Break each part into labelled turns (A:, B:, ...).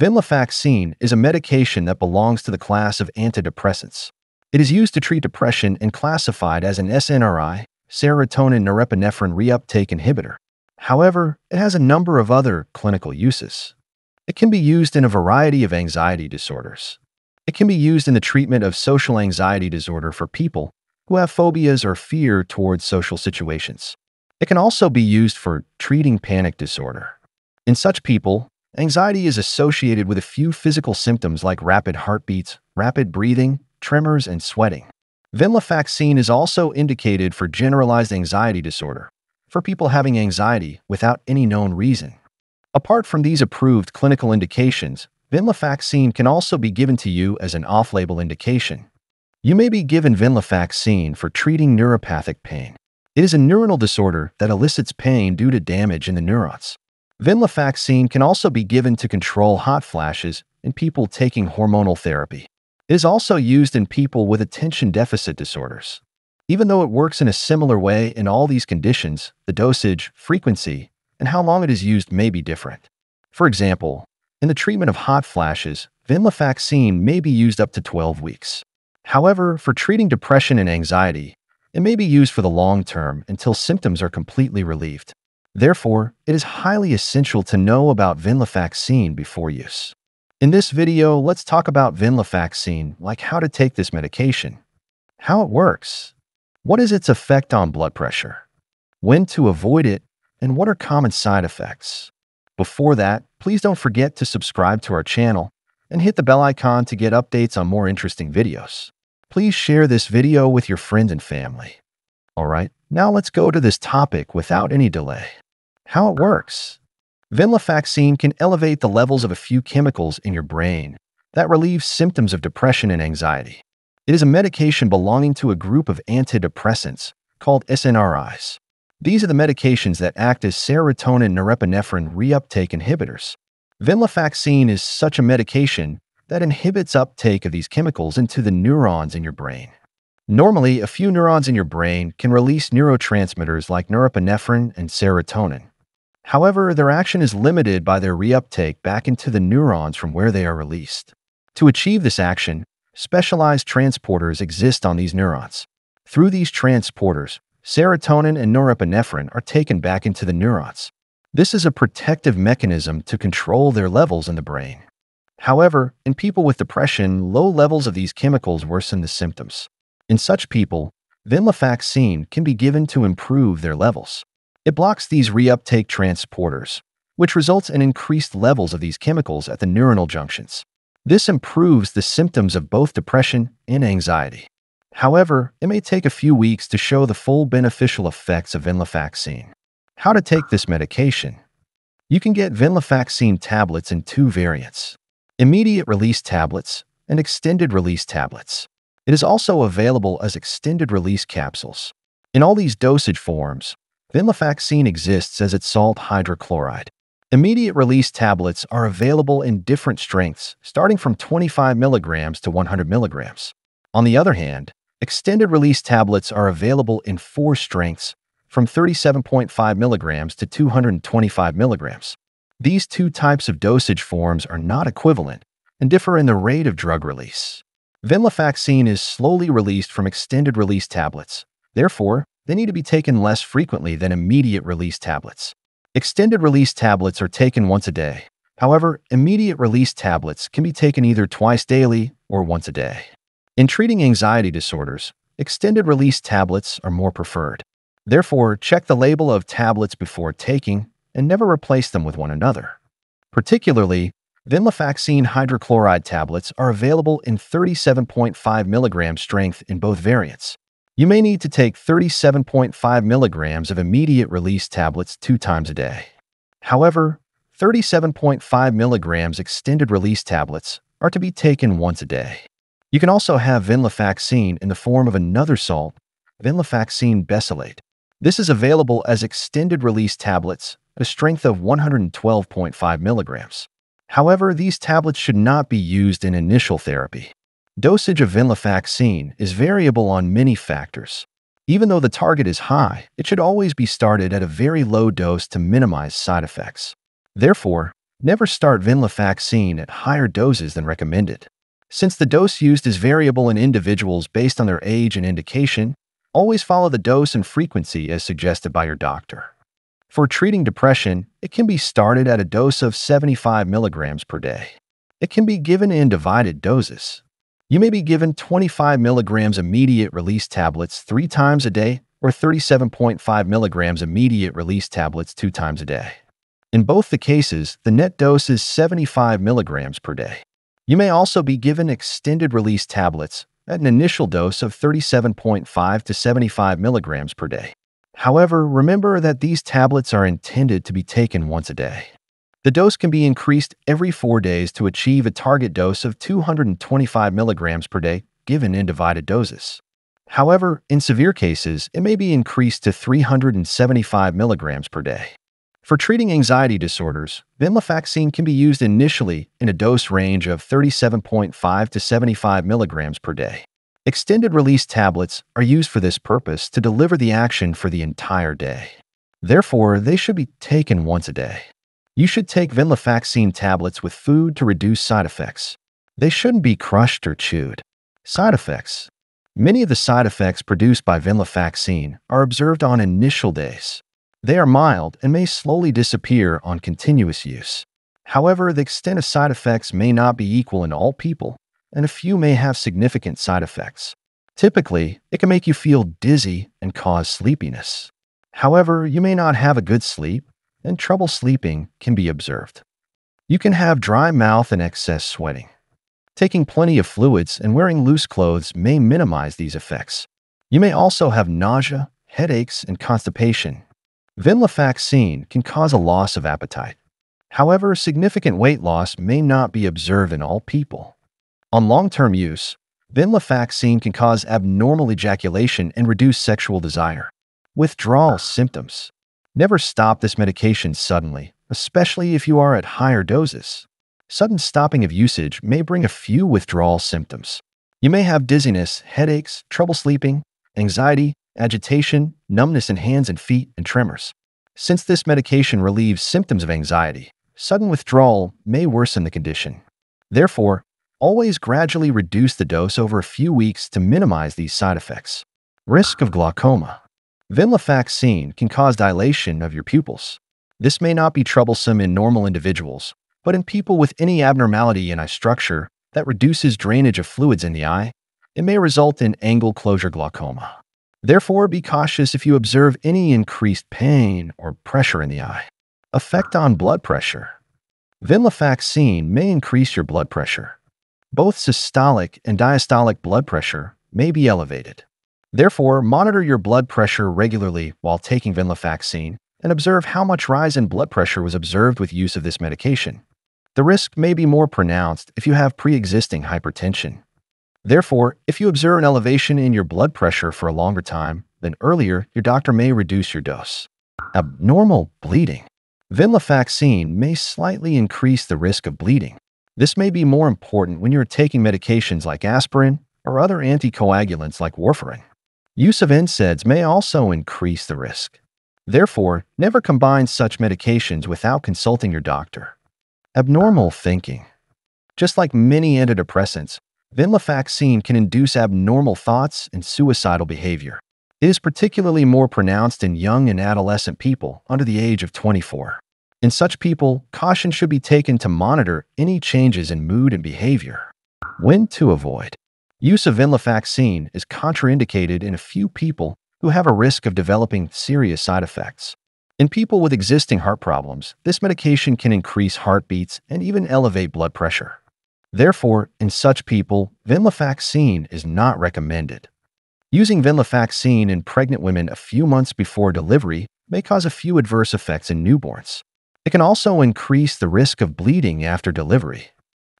A: Venlafaxine is a medication that belongs to the class of antidepressants. It is used to treat depression and classified as an SNRI, serotonin norepinephrine reuptake inhibitor. However, it has a number of other clinical uses. It can be used in a variety of anxiety disorders. It can be used in the treatment of social anxiety disorder for people who have phobias or fear towards social situations. It can also be used for treating panic disorder. In such people, anxiety is associated with a few physical symptoms like rapid heartbeats, rapid breathing, tremors, and sweating. Venlafaxine is also indicated for generalized anxiety disorder, for people having anxiety without any known reason. Apart from these approved clinical indications, venlafaxine can also be given to you as an off-label indication. You may be given venlafaxine for treating neuropathic pain. It is a neuronal disorder that elicits pain due to damage in the neurons. Venlafaxine can also be given to control hot flashes in people taking hormonal therapy. It is also used in people with attention deficit disorders. Even though it works in a similar way in all these conditions, the dosage, frequency, and how long it is used may be different. For example, in the treatment of hot flashes, venlafaxine may be used up to 12 weeks. However, for treating depression and anxiety, it may be used for the long term until symptoms are completely relieved. Therefore, it is highly essential to know about venlafaxine before use. In this video, let's talk about venlafaxine, like how to take this medication, how it works, what is its effect on blood pressure, when to avoid it, and what are common side effects. Before that, please don't forget to subscribe to our channel and hit the bell icon to get updates on more interesting videos. Please share this video with your friends and family. Alright, now let's go to this topic without any delay. How it works. Venlafaxine can elevate the levels of a few chemicals in your brain that relieve symptoms of depression and anxiety. It is a medication belonging to a group of antidepressants called SNRIs. These are the medications that act as serotonin norepinephrine reuptake inhibitors. Venlafaxine is such a medication that inhibits uptake of these chemicals into the neurons in your brain. Normally, a few neurons in your brain can release neurotransmitters like norepinephrine and serotonin. However, their action is limited by their reuptake back into the neurons from where they are released. To achieve this action, specialized transporters exist on these neurons. Through these transporters, serotonin and norepinephrine are taken back into the neurons. This is a protective mechanism to control their levels in the brain. However, in people with depression, low levels of these chemicals worsen the symptoms. In such people, venlafaxine can be given to improve their levels. It blocks these reuptake transporters, which results in increased levels of these chemicals at the neuronal junctions. This improves the symptoms of both depression and anxiety. However, it may take a few weeks to show the full beneficial effects of venlafaxine. How to take this medication? You can get venlafaxine tablets in two variants, immediate release tablets and extended release tablets. It is also available as extended release capsules. In all these dosage forms, venlafaxine exists as its salt hydrochloride. Immediate release tablets are available in different strengths, starting from 25 milligrams to 100 milligrams. On the other hand, Extended release tablets are available in four strengths from 37.5 milligrams to 225 milligrams. These two types of dosage forms are not equivalent and differ in the rate of drug release. Venlafaxine is slowly released from extended release tablets. Therefore, they need to be taken less frequently than immediate release tablets. Extended release tablets are taken once a day. However, immediate release tablets can be taken either twice daily or once a day. In treating anxiety disorders, extended release tablets are more preferred. Therefore, check the label of tablets before taking and never replace them with one another. Particularly, venlafaxine hydrochloride tablets are available in 37.5 milligram strength in both variants. You may need to take 37.5 milligrams of immediate release tablets two times a day. However, 37.5 milligrams extended release tablets are to be taken once a day. You can also have venlafaxine in the form of another salt, venlafaxine mesylate. This is available as extended release tablets a strength of 112.5 milligrams. However, these tablets should not be used in initial therapy. Dosage of venlafaxine is variable on many factors. Even though the target is high, it should always be started at a very low dose to minimize side effects. Therefore, never start venlafaxine at higher doses than recommended. Since the dose used is variable in individuals based on their age and indication, always follow the dose and frequency as suggested by your doctor. For treating depression, it can be started at a dose of 75 milligrams per day. It can be given in divided doses. You may be given 25 milligrams immediate release tablets three times a day or 37.5 milligrams immediate release tablets two times a day. In both the cases, the net dose is 75 milligrams per day. You may also be given extended release tablets at an initial dose of 37.5 to 75 milligrams per day. However, remember that these tablets are intended to be taken once a day. The dose can be increased every four days to achieve a target dose of 225 milligrams per day, given in divided doses. However, in severe cases, it may be increased to 375 milligrams per day. For treating anxiety disorders, venlafaxine can be used initially in a dose range of 37.5 to 75 milligrams per day. Extended release tablets are used for this purpose to deliver the action for the entire day. Therefore, they should be taken once a day. You should take venlafaxine tablets with food to reduce side effects. They shouldn't be crushed or chewed. Side effects. Many of the side effects produced by venlafaxine are observed on initial days. They are mild and may slowly disappear on continuous use. However, the extent of side effects may not be equal in all people, and a few may have significant side effects. Typically, it can make you feel dizzy and cause sleepiness. However, you may not have a good sleep and trouble sleeping can be observed. You can have dry mouth and excess sweating. Taking plenty of fluids and wearing loose clothes may minimize these effects. You may also have nausea, headaches, and constipation. Venlafaxine can cause a loss of appetite. However, significant weight loss may not be observed in all people. On long-term use, venlafaxine can cause abnormal ejaculation and reduce sexual desire. Withdrawal symptoms. Never stop this medication suddenly, especially if you are at higher doses. Sudden stopping of usage may bring a few withdrawal symptoms. You may have dizziness, headaches, trouble sleeping, anxiety, agitation, numbness in hands and feet, and tremors. Since this medication relieves symptoms of anxiety, sudden withdrawal may worsen the condition. Therefore, always gradually reduce the dose over a few weeks to minimize these side effects. Risk of glaucoma. Venlafaxine can cause dilation of your pupils. This may not be troublesome in normal individuals, but in people with any abnormality in eye structure that reduces drainage of fluids in the eye, it may result in angle closure glaucoma. Therefore, be cautious if you observe any increased pain or pressure in the eye. Effect on blood pressure. Venlafaxine may increase your blood pressure. Both systolic and diastolic blood pressure may be elevated. Therefore, monitor your blood pressure regularly while taking venlafaxine and observe how much rise in blood pressure was observed with use of this medication. The risk may be more pronounced if you have pre-existing hypertension. Therefore, if you observe an elevation in your blood pressure for a longer time than earlier, your doctor may reduce your dose. Abnormal bleeding. Venlafaxine may slightly increase the risk of bleeding. This may be more important when you're taking medications like aspirin or other anticoagulants like warfarin. Use of NSAIDs may also increase the risk. Therefore, never combine such medications without consulting your doctor. Abnormal thinking. Just like many antidepressants, venlafaxine can induce abnormal thoughts and suicidal behavior. It is particularly more pronounced in young and adolescent people under the age of 24. In such people, caution should be taken to monitor any changes in mood and behavior. When to avoid. Use of venlafaxine is contraindicated in a few people who have a risk of developing serious side effects. In people with existing heart problems, this medication can increase heartbeats and even elevate blood pressure. Therefore, in such people, venlafaxine is not recommended. Using venlafaxine in pregnant women a few months before delivery may cause a few adverse effects in newborns. It can also increase the risk of bleeding after delivery.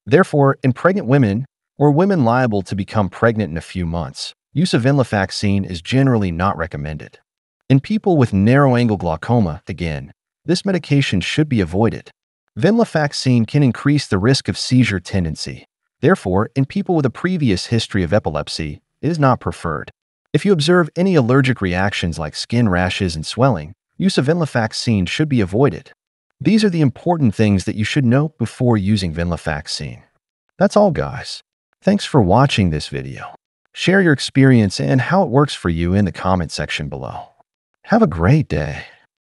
A: Therefore, in pregnant women, or women liable to become pregnant in a few months, use of venlafaxine is generally not recommended. In people with narrow-angle glaucoma, again, this medication should be avoided. Venlafaxine can increase the risk of seizure tendency. Therefore, in people with a previous history of epilepsy, it is not preferred. If you observe any allergic reactions like skin rashes and swelling, use of venlafaxine should be avoided. These are the important things that you should know before using venlafaxine. That's all, guys. Thanks for watching this video. Share your experience and how it works for you in the comment section below. Have a great day.